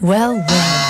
Well, well.